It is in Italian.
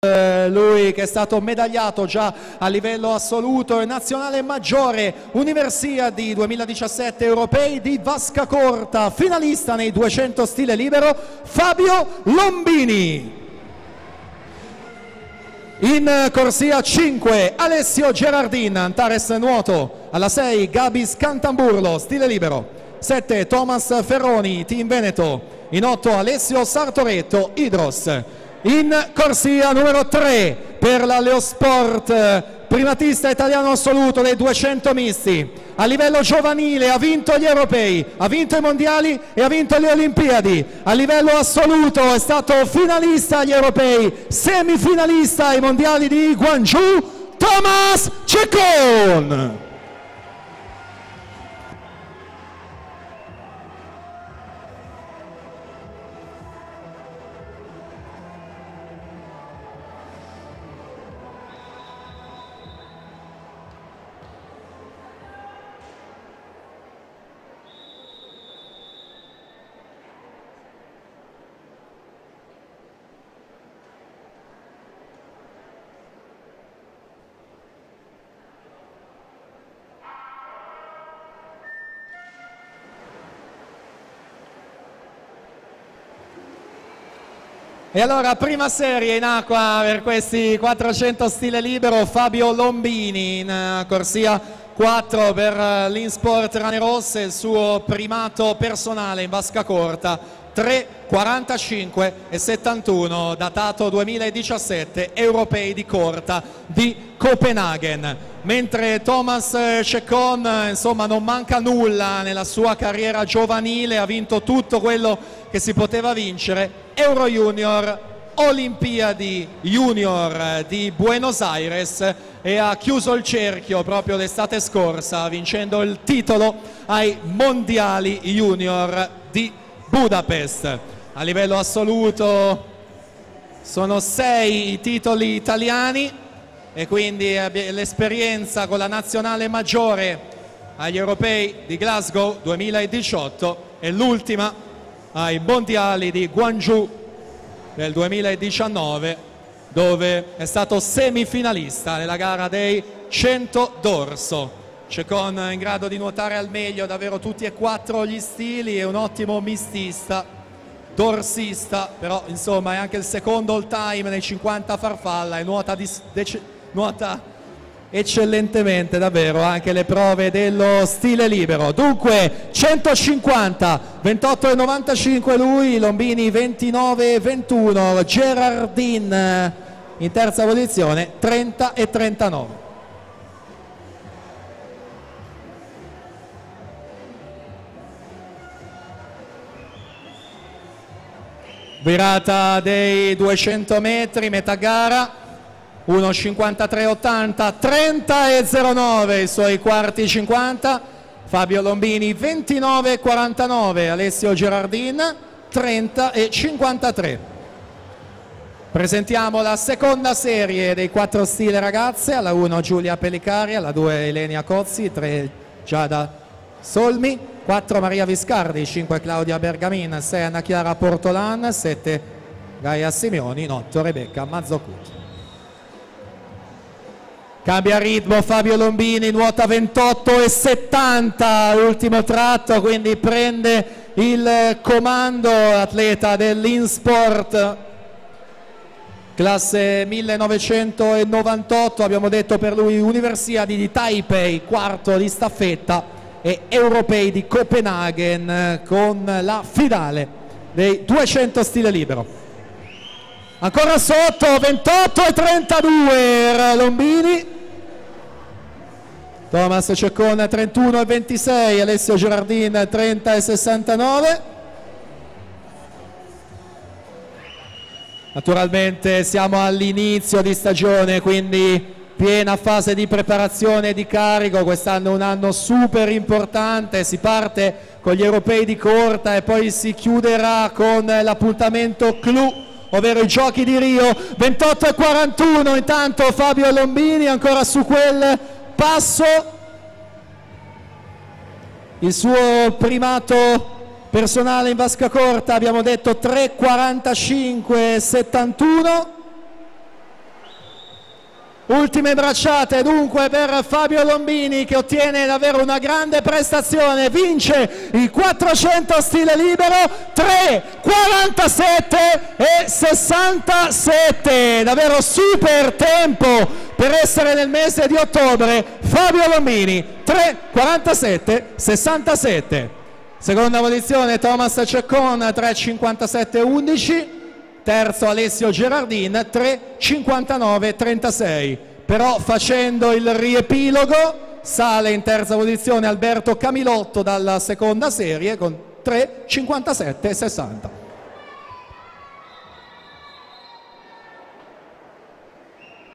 Eh, lui che è stato medagliato già a livello assoluto e nazionale maggiore Universiadi 2017 europei di Vasca Corta finalista nei 200 stile libero Fabio Lombini. In corsia 5 Alessio Gerardin Antares Nuoto. Alla 6 Gabis Cantamburlo stile libero. 7 Thomas Ferroni Team Veneto. In 8 Alessio Sartoretto Idros in corsia numero 3 per la Leosport, primatista italiano assoluto dei 200 misti. A livello giovanile ha vinto gli europei, ha vinto i mondiali e ha vinto le Olimpiadi. A livello assoluto è stato finalista agli europei, semifinalista ai mondiali di Guangzhou, Thomas Cecon. E allora prima serie in acqua per questi 400 stile libero Fabio Lombini in corsia 4 per l'Insport Rane Rosse, il suo primato personale in vasca corta 3, 45 e 71 datato 2017 europei di corta di Copenaghen. Mentre Thomas Cecon insomma non manca nulla nella sua carriera giovanile ha vinto tutto quello che si poteva vincere Euro Junior, Olimpiadi Junior di Buenos Aires e ha chiuso il cerchio proprio l'estate scorsa vincendo il titolo ai Mondiali Junior di Budapest. A livello assoluto sono sei i titoli italiani e quindi l'esperienza con la nazionale maggiore agli europei di Glasgow 2018 e l'ultima ai mondiali di Guangzhou del 2019 dove è stato semifinalista nella gara dei 100 dorso Cecon in grado di nuotare al meglio davvero tutti e quattro gli stili è un ottimo mistista dorsista però insomma è anche il secondo all time nei 50 farfalla e nuota, nuota eccellentemente davvero anche le prove dello stile libero. Dunque 150 28 e 95 lui Lombini 29 e 21 Gerardin in terza posizione 30 e 39 virata dei 200 metri metà gara. 1.53.80, 30 e 09 i suoi quarti 50, Fabio Lombini 29,49, Alessio Gerardin 30 e 53. Presentiamo la seconda serie dei quattro stile ragazze, alla 1 Giulia Pellicari, alla 2 Elenia Cozzi, 3 Giada Solmi, 4 Maria Viscardi, 5 Claudia Bergamin, 6 Anna Chiara Portolan, 7 Gaia Simeoni, 8 Rebecca Mazzocuti. Cambia ritmo Fabio Lombini, nuota 28 e 70, ultimo tratto, quindi prende il comando atleta dell'Insport classe 1998 abbiamo detto per lui Universiadi di Taipei quarto di staffetta e Europei di Copenaghen con la finale dei 200 stile libero ancora sotto 28 e 32 Lombini Thomas Ceccone 31 e 26, Alessio Gerardin 30 e 69. Naturalmente siamo all'inizio di stagione, quindi piena fase di preparazione e di carico, quest'anno è un anno super importante, si parte con gli europei di corta e poi si chiuderà con l'appuntamento clou ovvero i giochi di Rio. 28 e 41 intanto Fabio Lombini ancora su quel passo. Il suo primato personale in vasca corta abbiamo detto 3.45 71 Ultime bracciate dunque per Fabio Lombini che ottiene davvero una grande prestazione, vince il 400 stile libero, 3, 47 e 67, davvero super tempo per essere nel mese di ottobre, Fabio Lombini, 3, 47, 67. Seconda posizione Thomas Ceccon, 3, 57, 11 terzo Alessio Gerardin 3.59.36 però facendo il riepilogo sale in terza posizione Alberto Camilotto dalla seconda serie con 3.57.60